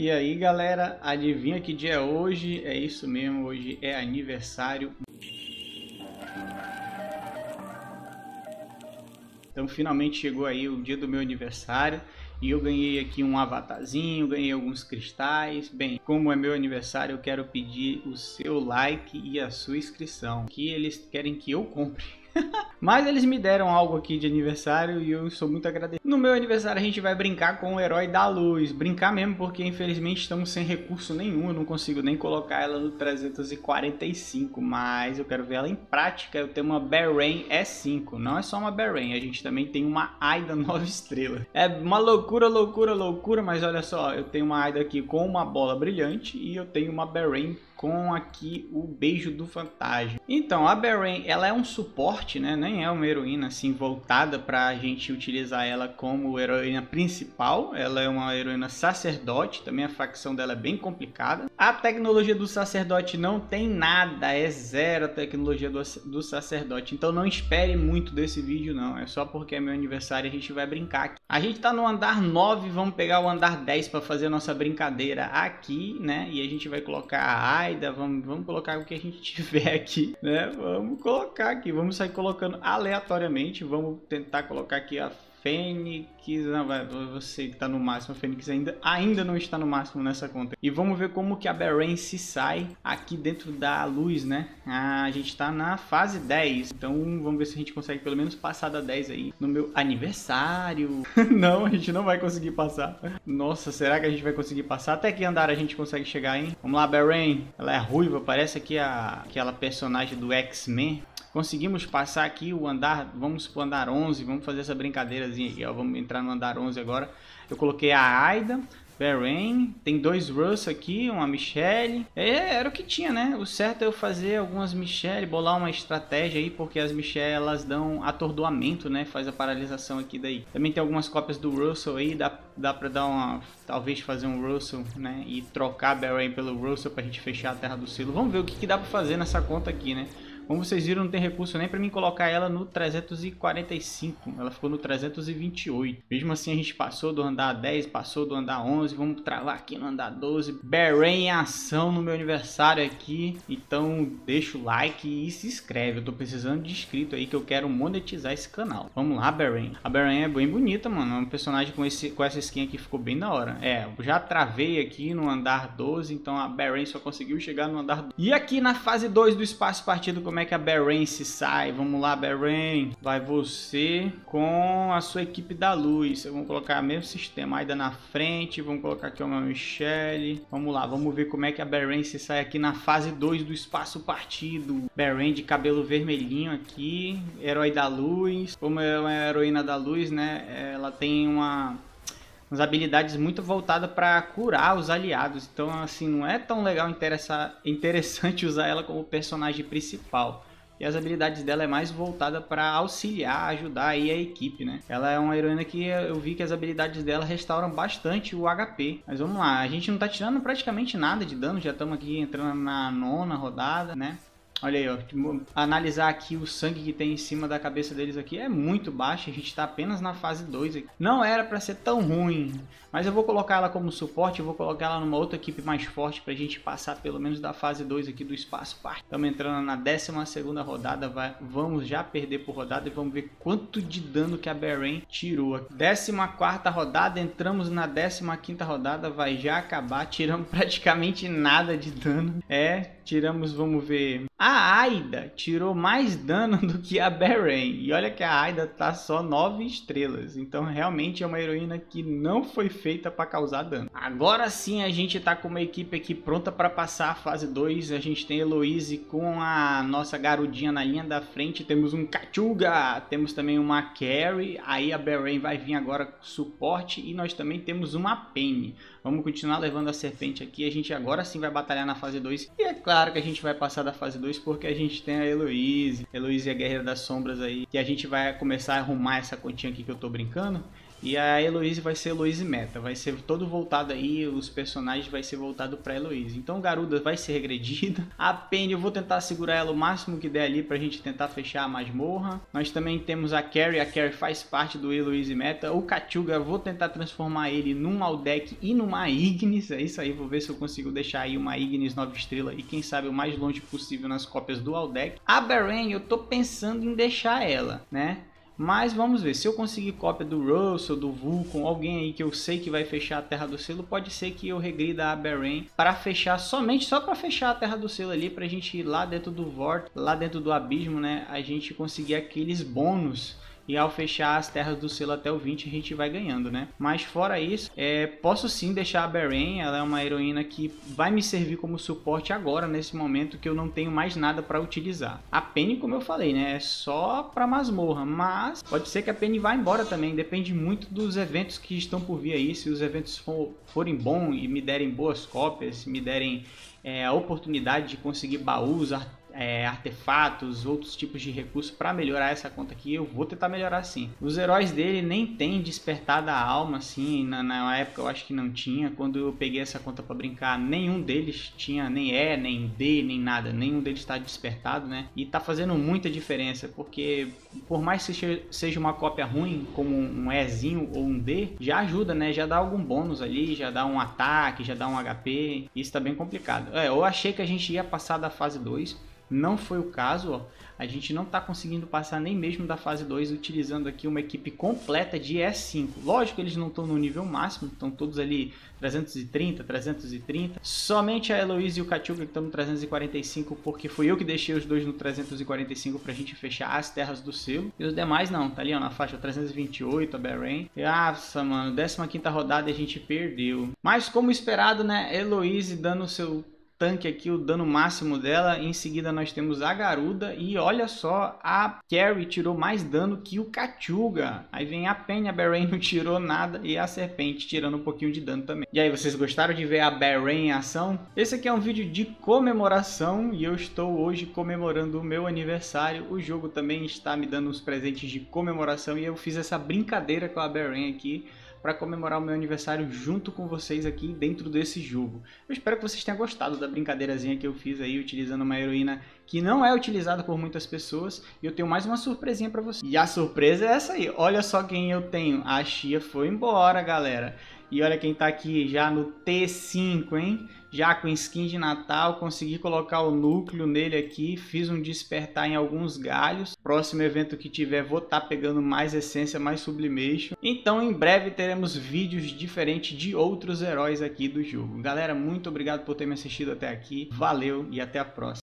E aí galera, adivinha que dia é hoje? É isso mesmo, hoje é aniversário. Então finalmente chegou aí o dia do meu aniversário e eu ganhei aqui um avatarzinho, ganhei alguns cristais. Bem, como é meu aniversário, eu quero pedir o seu like e a sua inscrição, que eles querem que eu compre. Mas eles me deram algo aqui de aniversário e eu sou muito agradecido. No meu aniversário a gente vai brincar com o herói da luz. Brincar mesmo porque infelizmente estamos sem recurso nenhum. Eu não consigo nem colocar ela no 345. Mas eu quero ver ela em prática. Eu tenho uma Beren E5. Não é só uma Beren, a gente também tem uma Aida 9 estrelas. É uma loucura, loucura, loucura. Mas olha só, eu tenho uma Aida aqui com uma bola brilhante e eu tenho uma Beren com aqui o beijo do fantasma. Então, a Beren, ela é um suporte, né? Nem é uma heroína assim voltada para a gente utilizar ela como heroína principal. Ela é uma heroína sacerdote, também a facção dela é bem complicada. A tecnologia do sacerdote não tem nada, é zero a tecnologia do, do sacerdote. Então não espere muito desse vídeo não, é só porque é meu aniversário e a gente vai brincar aqui. A gente tá no andar 9, vamos pegar o andar 10 para fazer a nossa brincadeira aqui, né? E a gente vai colocar a Aida, vamos, vamos colocar o que a gente tiver aqui, né? Vamos colocar aqui, vamos sair colocando aleatoriamente, vamos tentar colocar aqui a Fênix, vai, você está no máximo, a Fênix ainda, ainda não está no máximo nessa conta. E vamos ver como que a Beren se sai aqui dentro da luz, né? Ah, a gente está na fase 10, então vamos ver se a gente consegue pelo menos passar da 10 aí no meu aniversário. não, a gente não vai conseguir passar. Nossa, será que a gente vai conseguir passar? Até que andar a gente consegue chegar, hein? Vamos lá, Beren. Ela é ruiva, parece aqui a, aquela personagem do X-Men. Conseguimos passar aqui o andar, vamos pro andar 11, vamos fazer essa brincadeirazinha aqui, ó. Vamos entrar no andar 11 agora. Eu coloquei a Aida, Beren, tem dois Russ aqui, uma Michelle. É, era o que tinha, né? O certo é eu fazer algumas Michelle, bolar uma estratégia aí, porque as Michelle elas dão atordoamento, né? Faz a paralisação aqui daí. Também tem algumas cópias do Russell aí, dá, dá pra dar uma. Talvez fazer um Russell, né? E trocar Beren pelo Russell pra gente fechar a Terra do Silo. Vamos ver o que, que dá pra fazer nessa conta aqui, né? Como vocês viram, não tem recurso nem para mim colocar ela no 345. Ela ficou no 328. Mesmo assim, a gente passou do andar 10, passou do andar 11. Vamos travar aqui no andar 12. Beren em ação no meu aniversário aqui. Então, deixa o like e se inscreve. Eu tô precisando de inscrito aí que eu quero monetizar esse canal. Vamos lá, Beren. A Beren é bem bonita, mano. É um personagem com, esse, com essa skin aqui ficou bem da hora. É, já travei aqui no andar 12. Então, a Beren só conseguiu chegar no andar 12. E aqui na fase 2 do espaço partido, como como é que a Beren se sai. Vamos lá, Beren. Vai você com a sua equipe da luz. Vamos colocar o mesmo sistema ainda na frente. Vamos colocar aqui uma Michelle. Vamos lá, vamos ver como é que a Beren se sai aqui na fase 2 do espaço partido. Beren de cabelo vermelhinho aqui. Herói da luz. Como é uma heroína da luz, né? Ela tem uma umas habilidades muito voltadas para curar os aliados. Então, assim, não é tão legal interessante usar ela como personagem principal. E as habilidades dela é mais voltada para auxiliar, ajudar aí a equipe, né? Ela é uma heroína que eu vi que as habilidades dela restauram bastante o HP. Mas vamos lá, a gente não tá tirando praticamente nada de dano, já estamos aqui entrando na nona rodada, né? Olha aí, ó. Analisar aqui o sangue que tem em cima da cabeça deles aqui é muito baixo. A gente tá apenas na fase 2 aqui. Não era para ser tão ruim. Mas eu vou colocar ela como suporte. Eu vou colocar ela numa outra equipe mais forte pra gente passar pelo menos da fase 2 aqui do espaço parte. Estamos entrando na 12 rodada. Vai, vamos já perder por rodada e vamos ver quanto de dano que a Beren tirou. 14 rodada. Entramos na 15 rodada. Vai já acabar. Tiramos praticamente nada de dano. É, tiramos, vamos ver a Aida tirou mais dano do que a Beren. E olha que a Aida tá só 9 estrelas. Então realmente é uma heroína que não foi feita para causar dano. Agora sim a gente tá com uma equipe aqui pronta para passar a fase 2. A gente tem Eloise com a nossa garudinha na linha da frente. Temos um Kachuga. Temos também uma Carrie. Aí a Beren vai vir agora suporte. E nós também temos uma Penny. Vamos continuar levando a serpente aqui. A gente agora sim vai batalhar na fase 2. E é claro que a gente vai passar da fase 2 porque a gente tem a Heloise. Heloise é a Guerreira das Sombras aí. E a gente vai começar a arrumar essa continha aqui que eu tô brincando. E a Heloise vai ser Heloise meta, vai ser todo voltado aí, os personagens vai ser voltado para Heloise. Então Garuda vai ser regredida. A Penny eu vou tentar segurar ela o máximo que der ali pra gente tentar fechar a masmorra. Nós também temos a Carrie, a Carrie faz parte do Heloise meta. O Kachuga, vou tentar transformar ele num Aldec e numa Ignis, é isso aí, vou ver se eu consigo deixar aí uma Ignis 9 estrela e quem sabe o mais longe possível nas cópias do Aldec. A Beren eu tô pensando em deixar ela, né? Mas vamos ver, se eu conseguir cópia do Russell, do Vulcan, alguém aí que eu sei que vai fechar a Terra do Selo, pode ser que eu regrida a Beren para fechar somente só para fechar a Terra do Selo ali, para a gente ir lá dentro do Vort, lá dentro do abismo, né? A gente conseguir aqueles bônus e ao fechar as terras do selo até o 20 a gente vai ganhando, né? Mas fora isso, é, posso sim deixar a Beren, ela é uma heroína que vai me servir como suporte agora, nesse momento que eu não tenho mais nada para utilizar. A Penny, como eu falei, né? É só para masmorra, mas pode ser que a Penny vá embora também, depende muito dos eventos que estão por vir aí, se os eventos for, forem bons e me derem boas cópias, me derem é, a oportunidade de conseguir baús, é, artefatos, outros tipos de recursos para melhorar essa conta aqui, eu vou tentar melhorar sim. Os heróis dele nem tem despertado a alma, assim, na, na época eu acho que não tinha. Quando eu peguei essa conta para brincar, nenhum deles tinha nem E, nem D, nem nada. Nenhum deles está despertado, né? E tá fazendo muita diferença, porque por mais que seja uma cópia ruim, como um Ezinho ou um D, já ajuda, né? Já dá algum bônus ali, já dá um ataque, já dá um HP. Isso tá bem complicado. É, eu achei que a gente ia passar da fase 2 não foi o caso, a gente não está conseguindo passar nem mesmo da fase 2 utilizando aqui uma equipe completa de E5. Lógico eles não estão no nível máximo, estão todos ali 330, 330. Somente a Heloise e o Kachuka que estão no 345 porque foi eu que deixei os dois no 345 para a gente fechar as terras do selo. E os demais não, tá ali ó, na faixa 328, a Bahrein. Nossa, mano, 15 rodada a gente perdeu. Mas como esperado, né, Heloise dando o seu tanque aqui, o dano máximo dela. Em seguida nós temos a Garuda e olha só, a Carrie tirou mais dano que o Kachuga. Aí vem a Penny, a Beren não tirou nada e a Serpente tirando um pouquinho de dano também. E aí, vocês gostaram de ver a Beren em ação? Esse aqui é um vídeo de comemoração e eu estou hoje comemorando o meu aniversário. O jogo também está me dando uns presentes de comemoração e eu fiz essa brincadeira com a Beren aqui para comemorar o meu aniversário junto com vocês aqui dentro desse jogo. Eu espero que vocês tenham gostado da brincadeirazinha que eu fiz aí utilizando uma heroína que não é utilizada por muitas pessoas e eu tenho mais uma surpresinha para vocês. E a surpresa é essa aí. Olha só quem eu tenho. A Xia foi embora, galera. E olha quem tá aqui já no T5, hein? Já com skin de Natal, consegui colocar o núcleo nele aqui, fiz um despertar em alguns galhos. Próximo evento que tiver, vou estar tá pegando mais essência, mais sublimation. Então em breve teremos vídeos diferentes de outros heróis aqui do jogo. Galera, muito obrigado por ter me assistido até aqui. Valeu e até a próxima.